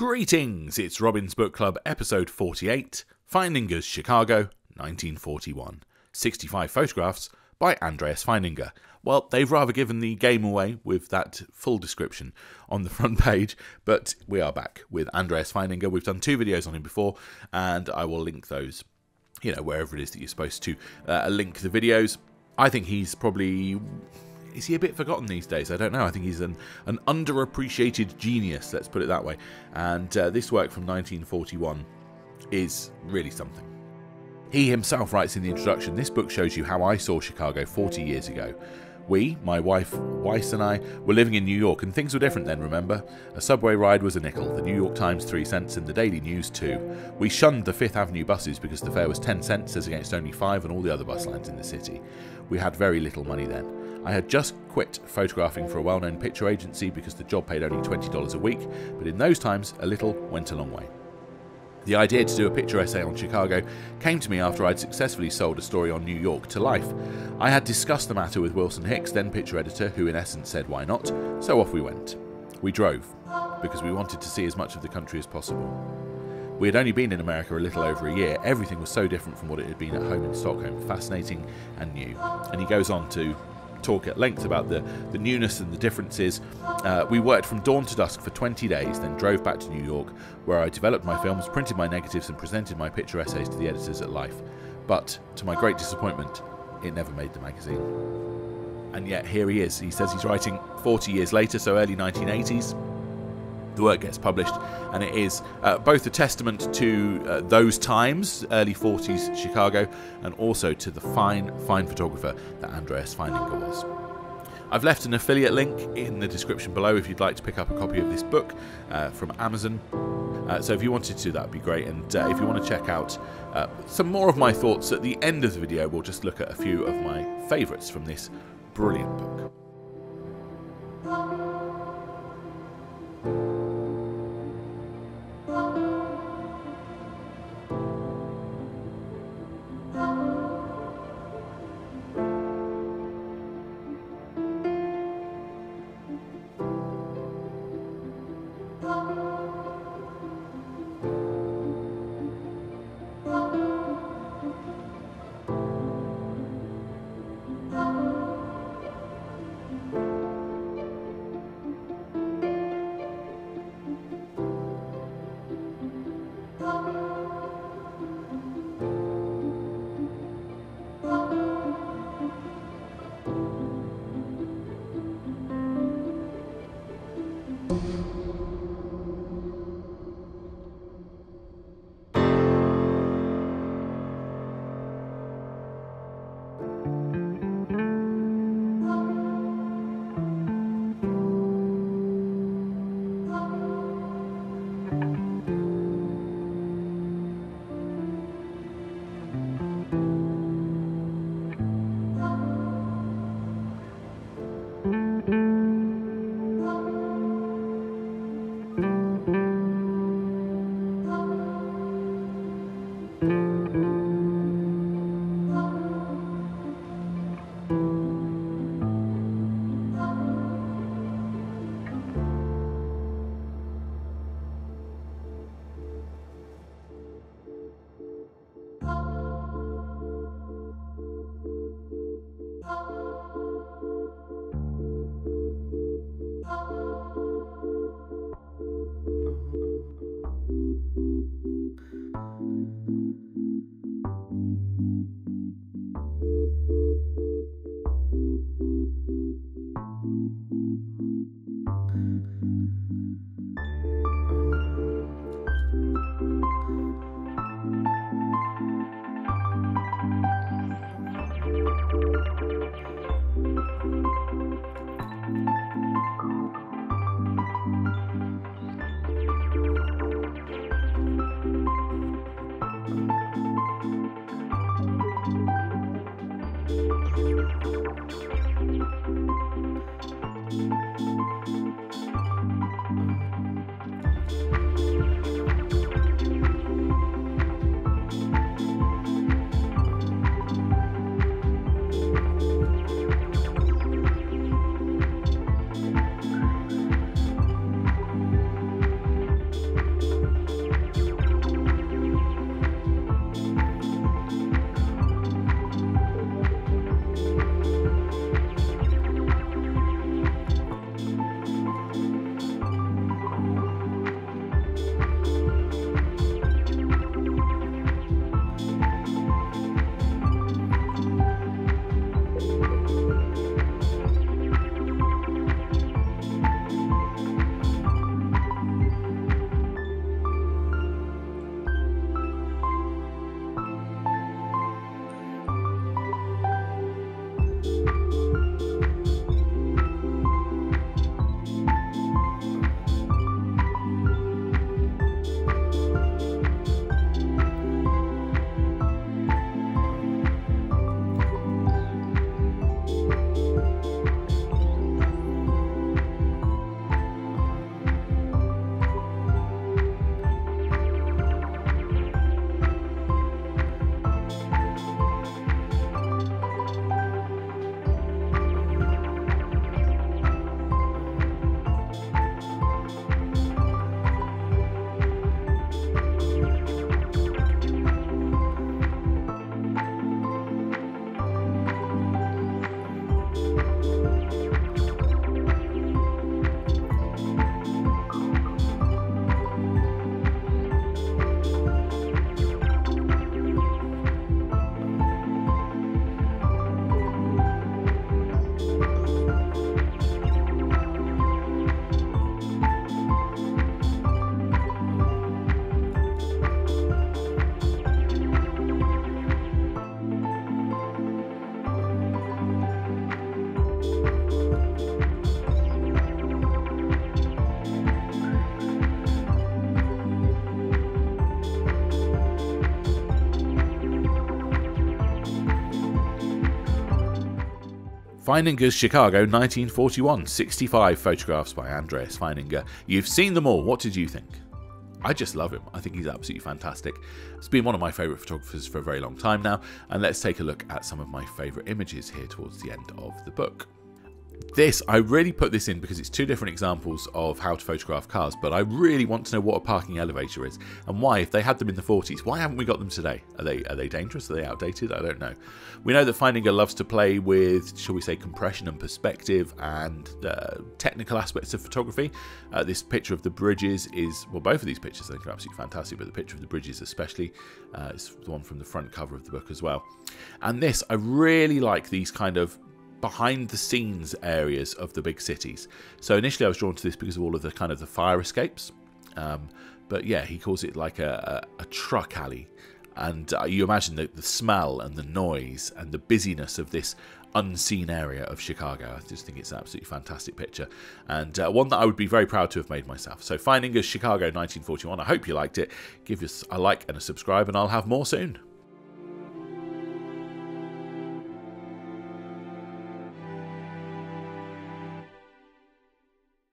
Greetings! It's Robin's Book Club, episode 48 Feininger's Chicago, 1941. 65 photographs by Andreas Feininger. Well, they've rather given the game away with that full description on the front page, but we are back with Andreas Feininger. We've done two videos on him before, and I will link those, you know, wherever it is that you're supposed to uh, link the videos. I think he's probably is he a bit forgotten these days? I don't know. I think he's an, an underappreciated genius, let's put it that way. And uh, this work from 1941 is really something. He himself writes in the introduction this book shows you how I saw Chicago 40 years ago. We, my wife Wysse and I, were living in New York, and things were different then, remember? A subway ride was a nickel, the New York Times three cents, and the Daily News two. We shunned the Fifth Avenue buses because the fare was 10 cents as against only five on all the other bus lines in the city. We had very little money then. I had just quit photographing for a well known picture agency because the job paid only $20 a week, but in those times, a little went a long way. The idea to do a picture essay on Chicago came to me after I'd successfully sold a story on New York to life. I had discussed the matter with Wilson Hicks, then picture editor, who in essence said why not, so off we went. We drove, because we wanted to see as much of the country as possible. We had only been in America a little over a year. Everything was so different from what it had been at home in Stockholm, fascinating and new. And he goes on to talk at length about the, the newness and the differences. Uh, we worked from dawn to dusk for 20 days, then drove back to New York, where I developed my films, printed my negatives, and presented my picture essays to the editors at Life. But, to my great disappointment, it never made the magazine. And yet, here he is. He says he's writing 40 years later, so early 1980s the work gets published, and it is uh, both a testament to uh, those times, early 40s Chicago, and also to the fine, fine photographer that Andreas Feininger was. I've left an affiliate link in the description below if you'd like to pick up a copy of this book uh, from Amazon. Uh, so if you wanted to, that would be great. And uh, if you want to check out uh, some more of my thoughts at the end of the video, we'll just look at a few of my favourites from this brilliant book. Feiningers Chicago 1941, 65 photographs by Andreas Feininger. You've seen them all. What did you think? I just love him. I think he's absolutely fantastic. He's been one of my favourite photographers for a very long time now, and let's take a look at some of my favourite images here towards the end of the book. This, I really put this in because it's two different examples of how to photograph cars, but I really want to know what a parking elevator is and why, if they had them in the 40s, why haven't we got them today? Are they are they dangerous? Are they outdated? I don't know. We know that Feininger loves to play with, shall we say, compression and perspective and uh, technical aspects of photography. Uh, this picture of the bridges is, well, both of these pictures I think are absolutely fantastic, but the picture of the bridges especially uh, is the one from the front cover of the book as well. And this, I really like these kind of behind the scenes areas of the big cities. So initially I was drawn to this because of all of the kind of the fire escapes. Um, but yeah, he calls it like a, a, a truck alley. And uh, you imagine the, the smell and the noise and the busyness of this unseen area of Chicago. I just think it's an absolutely fantastic picture and uh, one that I would be very proud to have made myself. So Feiningers Chicago 1941. I hope you liked it. Give us a like and a subscribe and I'll have more soon.